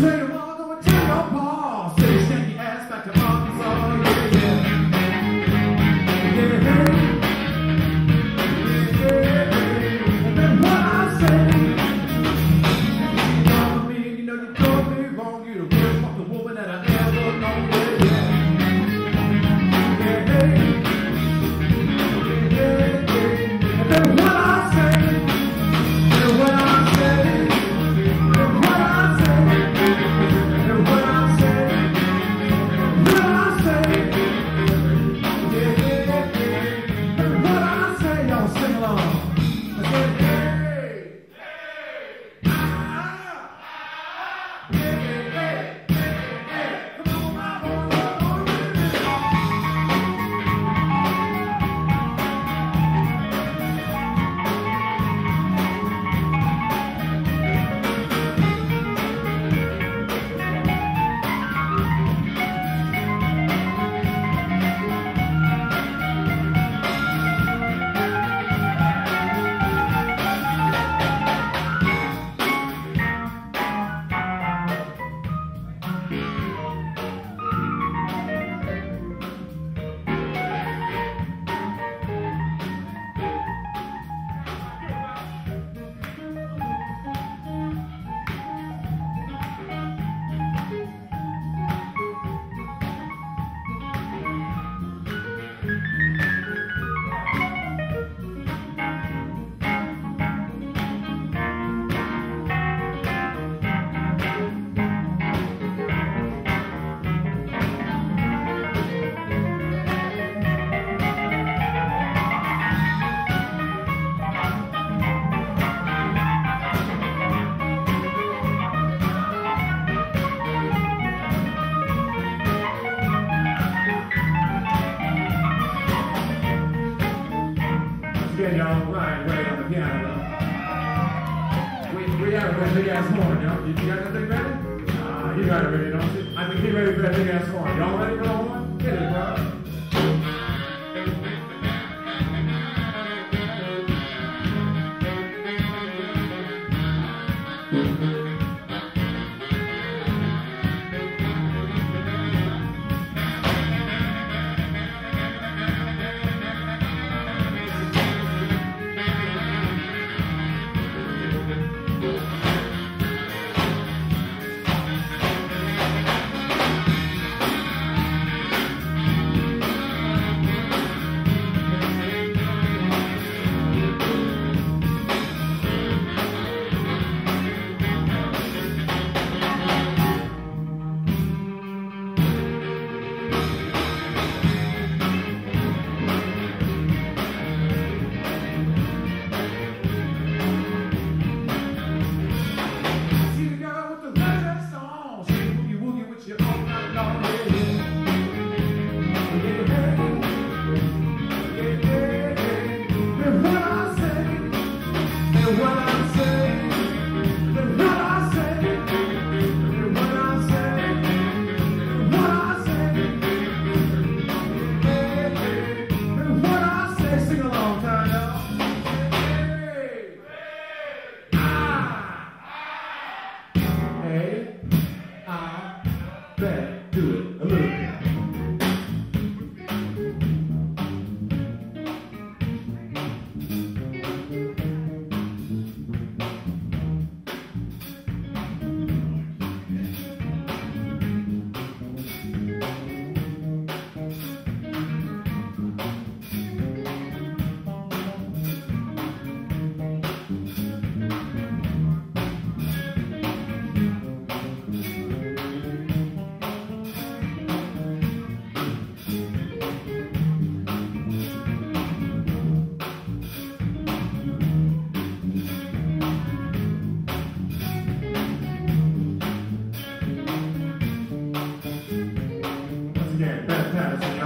Two. Again, y'all, right on the piano. We, we have a big ass horn, y'all. You, you got that thing ready? Ah, you got it ready, don't you? I mean, get ready for that big ass horn. Y'all ready for the horn? Get it. better do it. Yeah,